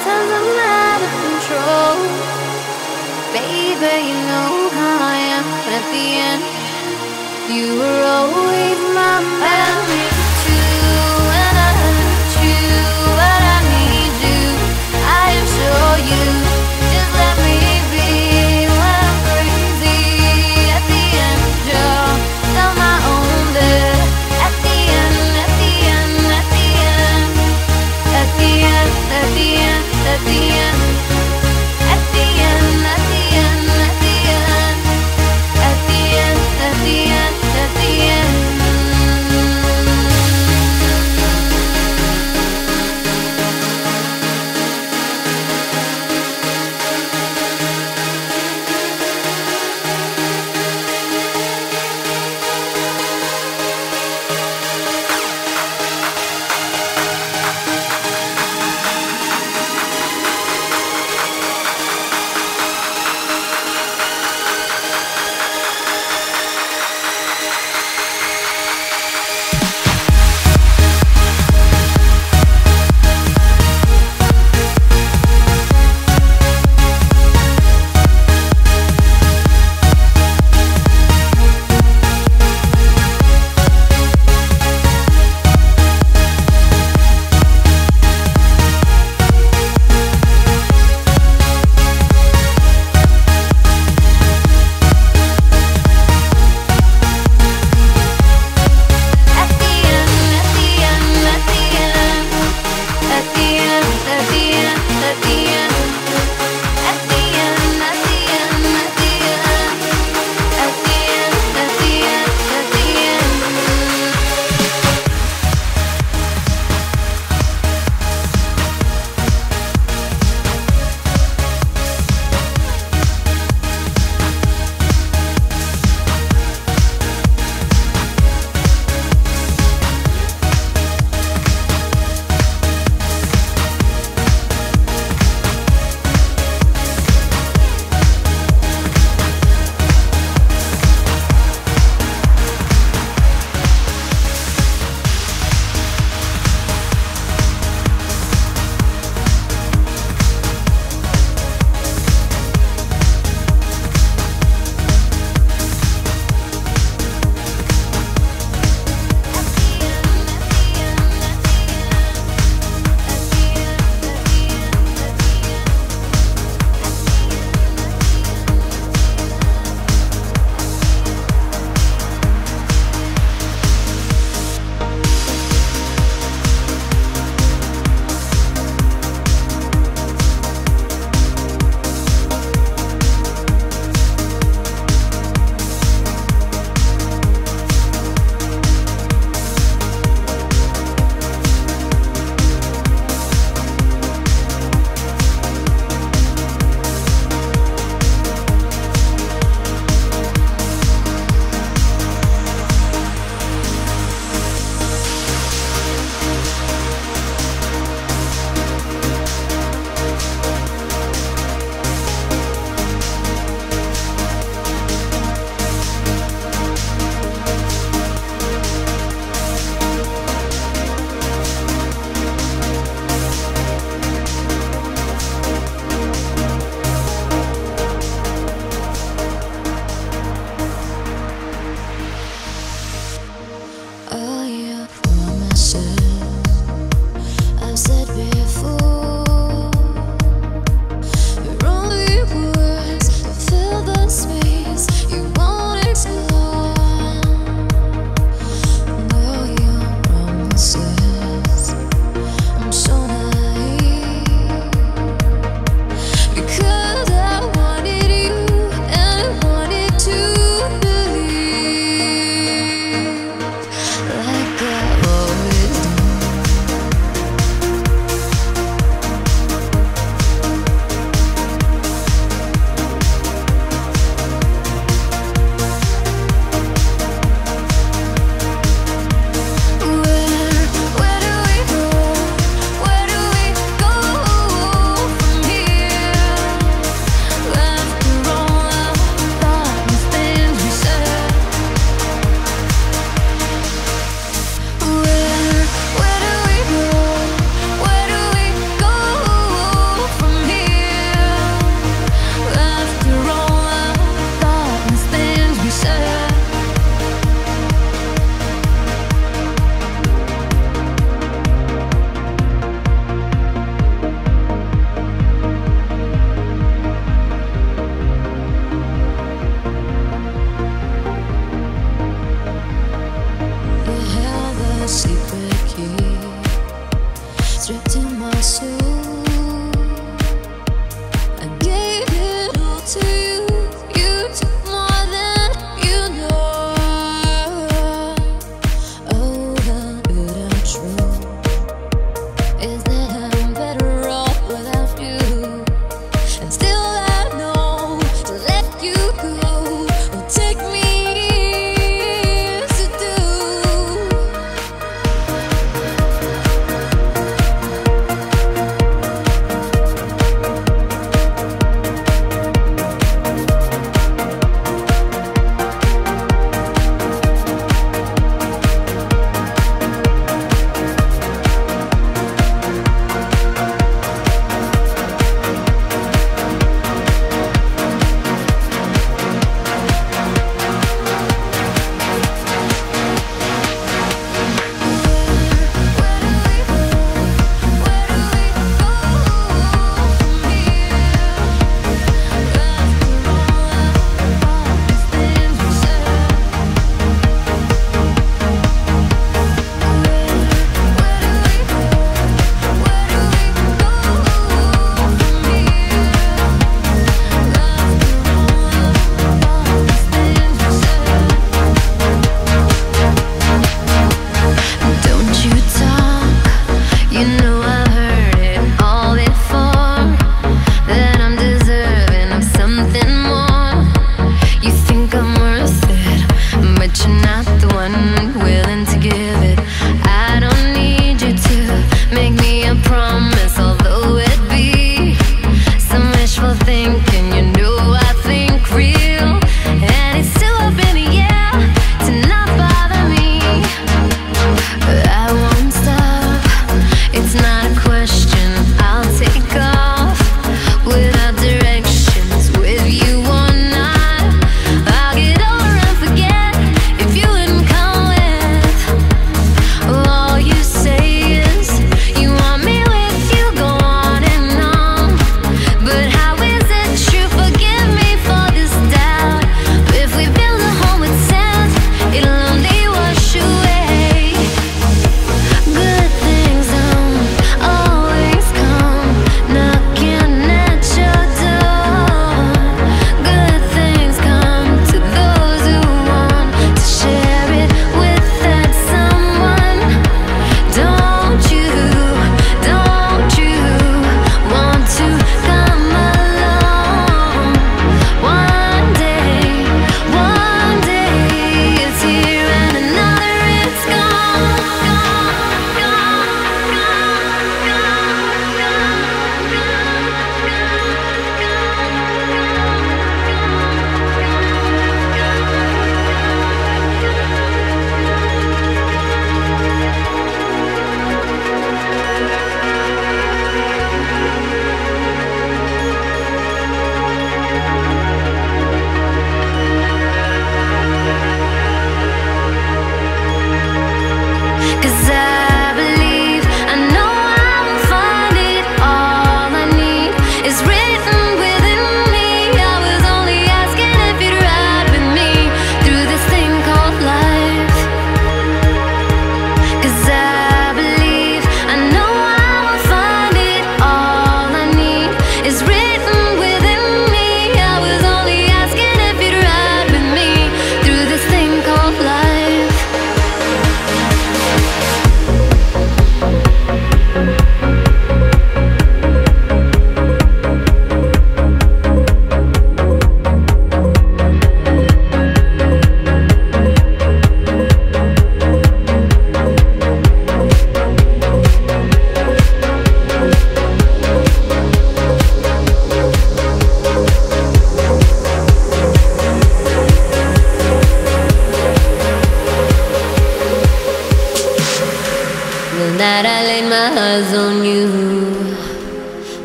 Sometimes I'm out of control. Baby, you know how I am at the end. You were always my man.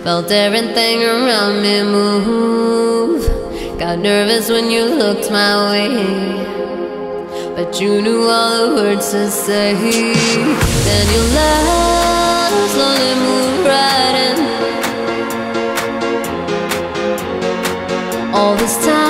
Felt everything around me move. Got nervous when you looked my way. But you knew all the words to say. Then your love slowly moved right in. All this time.